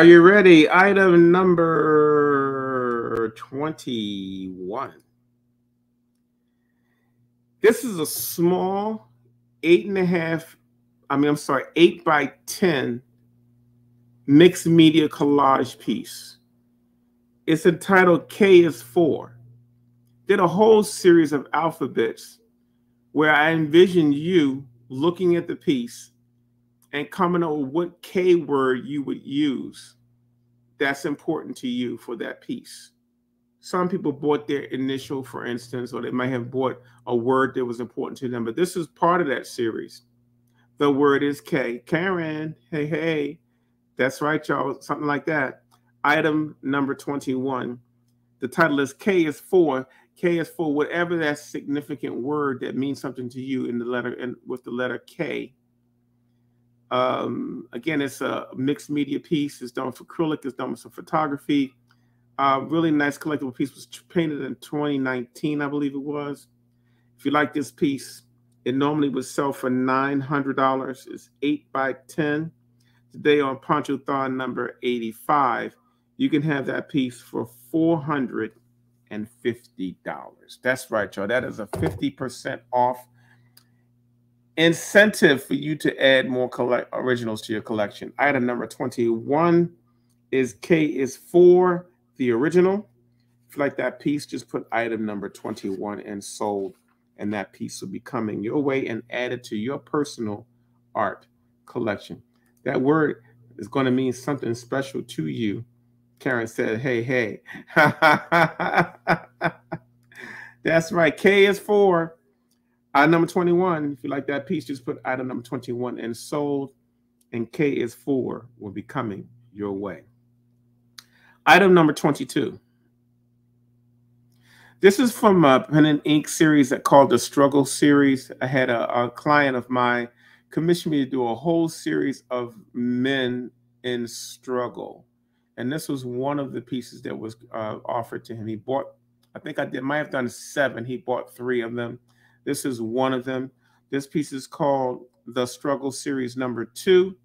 S1: Are you ready? Item number 21. This is a small eight and a half, I mean, I'm sorry, eight by 10 mixed media collage piece. It's entitled K is Four. Did a whole series of alphabets where I envisioned you looking at the piece and coming up with what K word you would use that's important to you for that piece. Some people bought their initial, for instance, or they might have bought a word that was important to them, but this is part of that series. The word is K. Karen, hey, hey. That's right, y'all. Something like that. Item number 21. The title is K is for. K is for whatever that significant word that means something to you in the letter and with the letter K um, again, it's a mixed media piece. It's done with acrylic. It's done with some photography. Uh, really nice collectible piece. Was painted in 2019, I believe it was. If you like this piece, it normally would sell for $900. It's 8 by 10. Today on Ponchothon number 85, you can have that piece for $450. That's right, y'all. That is a 50% off incentive for you to add more collect originals to your collection. Item number 21 is K is for the original. If you like that piece, just put item number 21 and sold, and that piece will be coming your way and added to your personal art collection. That word is going to mean something special to you. Karen said, hey, hey. That's right. K is for Item number 21, if you like that piece, just put item number 21 and sold, and K is four will be coming your way. Item number 22. This is from a pen and ink series that called the Struggle series. I had a, a client of mine commission me to do a whole series of men in struggle. And this was one of the pieces that was uh, offered to him. He bought, I think I did, might have done seven. He bought three of them. This is one of them. This piece is called The Struggle Series number two.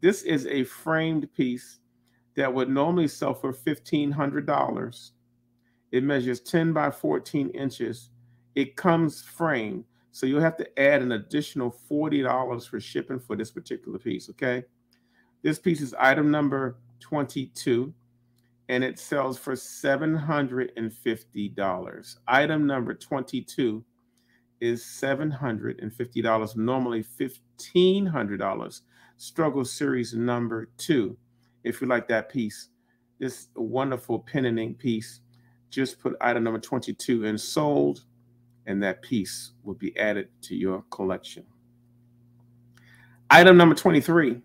S1: This is a framed piece that would normally sell for $1,500. It measures 10 by 14 inches. It comes framed. So you'll have to add an additional $40 for shipping for this particular piece, okay? This piece is item number 22 and it sells for $750. Item number 22 is $750, normally $1,500. Struggle Series number two. If you like that piece, this wonderful pen and ink piece, just put item number 22 and sold, and that piece will be added to your collection. Item number 23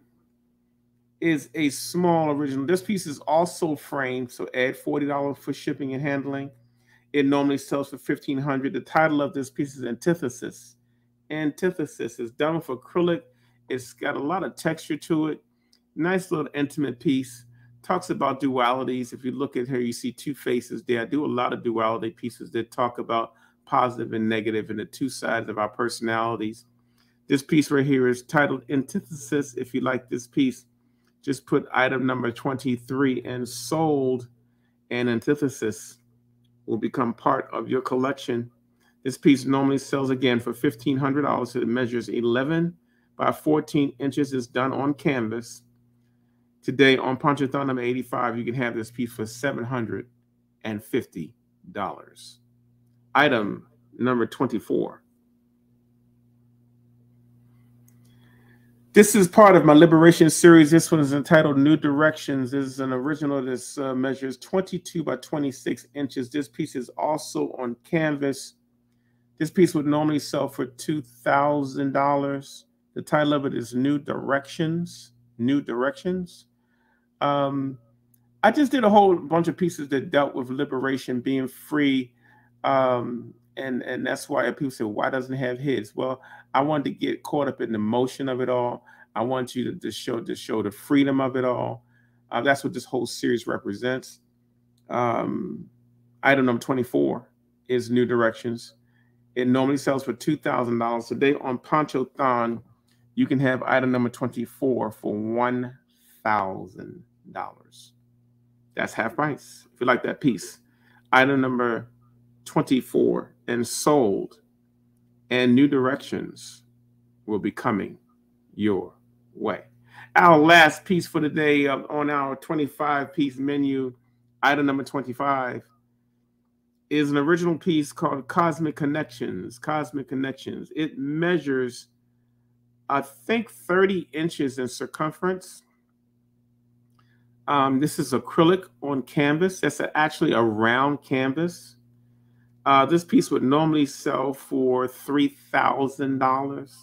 S1: is a small original. This piece is also framed, so add $40 for shipping and handling. It normally sells for 1500 The title of this piece is Antithesis. Antithesis is done with acrylic. It's got a lot of texture to it. Nice little intimate piece. Talks about dualities. If you look at here, you see two faces there. I do a lot of duality pieces that talk about positive and negative and the two sides of our personalities. This piece right here is titled Antithesis. If you like this piece, just put item number 23 and sold and antithesis will become part of your collection. This piece normally sells again for $1,500. It measures 11 by 14 inches. It's done on canvas. Today on Ponchothon number 85, you can have this piece for $750. Item number 24. This is part of my Liberation series. This one is entitled New Directions. This is an original. This uh, measures 22 by 26 inches. This piece is also on canvas. This piece would normally sell for $2,000. The title of it is New Directions. New Directions. Um, I just did a whole bunch of pieces that dealt with liberation, being free, um, and and that's why people say, why doesn't it have his? Well, I wanted to get caught up in the motion of it all. I want you to, to show to show the freedom of it all. Uh, that's what this whole series represents. Um, item number 24 is New Directions. It normally sells for $2,000. Today on Ponchothon, you can have item number 24 for $1,000. That's half price if you like that piece. Item number 24 and sold and new directions will be coming your way. Our last piece for the day uh, on our 25 piece menu, item number 25, is an original piece called Cosmic Connections. Cosmic Connections. It measures, I think, 30 inches in circumference. Um, this is acrylic on canvas. That's actually a round canvas. Uh, this piece would normally sell for $3,000,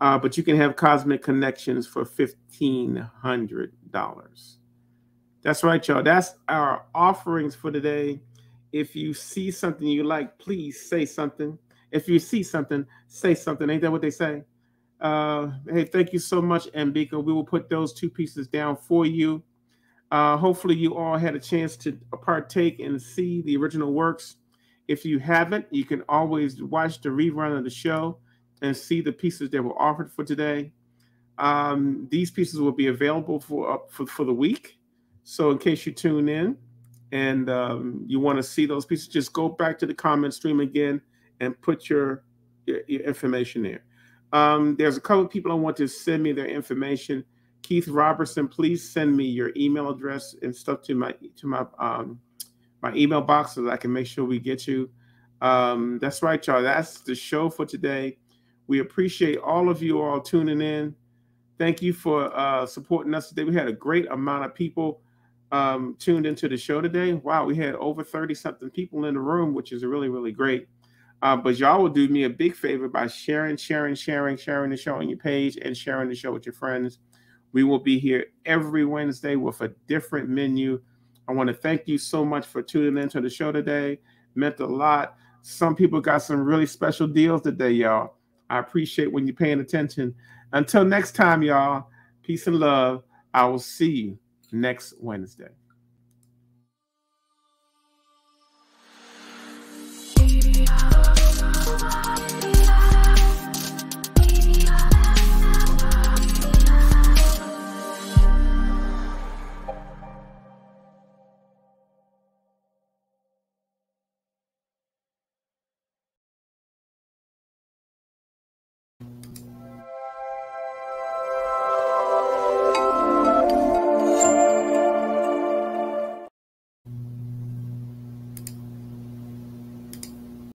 S1: uh, but you can have Cosmic Connections for $1,500. That's right, y'all. That's our offerings for today. If you see something you like, please say something. If you see something, say something. Ain't that what they say? Uh, hey, thank you so much, Ambika. We will put those two pieces down for you. Uh, hopefully, you all had a chance to partake and see the original works. If you haven't, you can always watch the rerun of the show and see the pieces that were offered for today. Um, these pieces will be available for, uh, for for the week. So in case you tune in and um, you want to see those pieces, just go back to the comment stream again and put your, your, your information there. Um, there's a couple of people I want to send me their information. Keith Robertson, please send me your email address and stuff to my to my um, my email box so that I can make sure we get you. Um, that's right, y'all. That's the show for today. We appreciate all of you all tuning in. Thank you for uh, supporting us today. We had a great amount of people um, tuned into the show today. Wow, we had over 30 something people in the room, which is really, really great. Uh, but y'all will do me a big favor by sharing, sharing, sharing, sharing the show on your page and sharing the show with your friends. We will be here every Wednesday with a different menu I want to thank you so much for tuning into the show today. Meant a lot. Some people got some really special deals today, y'all. I appreciate when you're paying attention. Until next time, y'all, peace and love. I will see you next Wednesday.
S2: Yeah.